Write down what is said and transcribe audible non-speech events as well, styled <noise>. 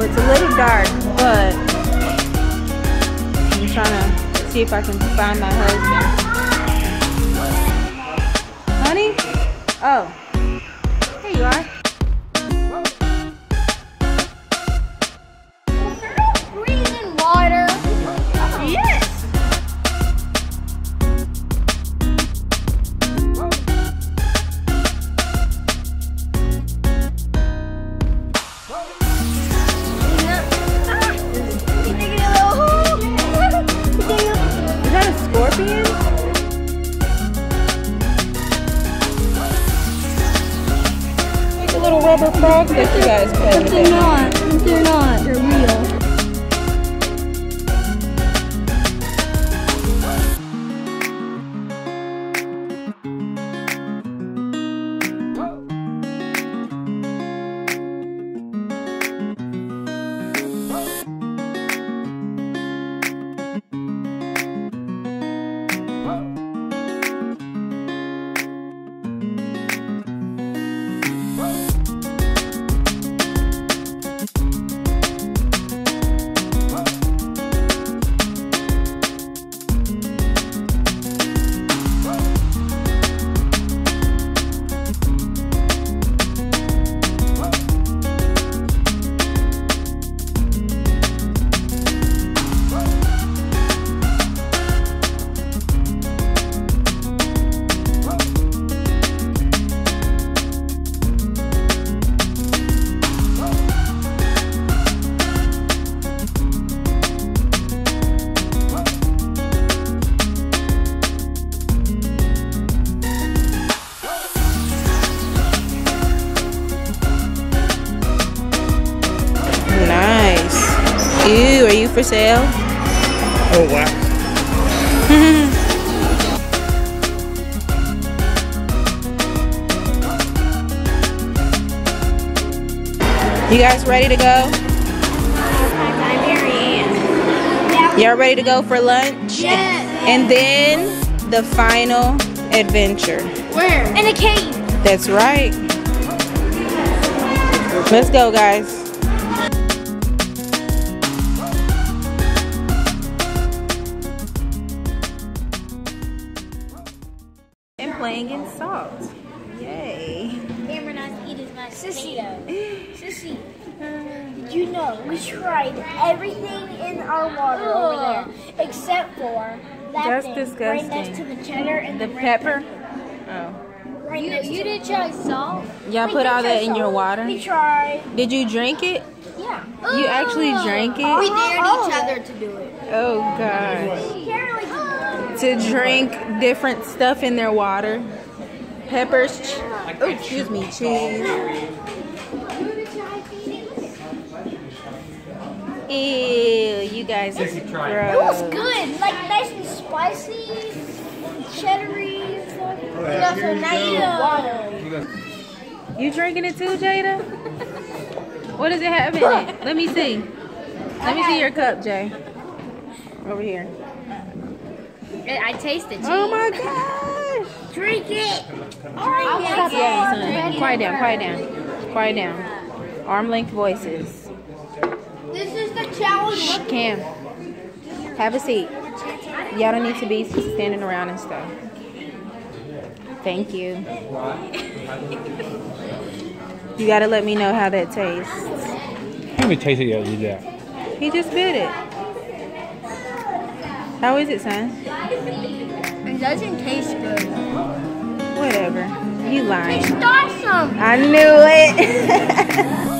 it's a little dark, but I'm trying to see if I can find my husband. Honey? Oh. There you are. That a scorpion? Like a little rubber frog that you guys play with. They're not. They're not. They're real. Ew, are you for sale? Oh, wow. <laughs> You guys ready to go? Y'all ready to go for lunch? Yes. And then the final adventure. Where? In a cave. That's right. Let's go, guys. And playing in salt. Yay. Cameron has to eat his mashed Sissy. Sissy. Did you know we tried everything in our water over there except for that That's thing disgusting. right next to the cheddar and The the, pepper. Oh. Right you, you didn't try salt? Y'all put all that in your water? We tried. Did you drink it? Yeah. You actually drank it? We dared each other to do it. Oh gosh. Apparently, To drink different stuff in their water. Peppers. Ch- oh, excuse me, cheese. Ew, you guys are it was good. Like nice and spicy, cheddary. stuff. And also nice water. You drinking it too, Jada? What does it have in it? Let me see. Let me see your cup, Jay. Over here. I tasted cheese. Oh my gosh. Drink it. All right, Yeah. Quiet down, quiet down. Quiet down. Arm length voices. This is the challenge. Shh, Cam. Have a seat. Y'all don't need to be standing around and stuff. Thank you. You gotta let me know how that tastes. I haven't tasted it yet. You that. He just bit it. How is it, son? It doesn't taste good. Whatever. You lying. Start awesome. I knew it. <laughs>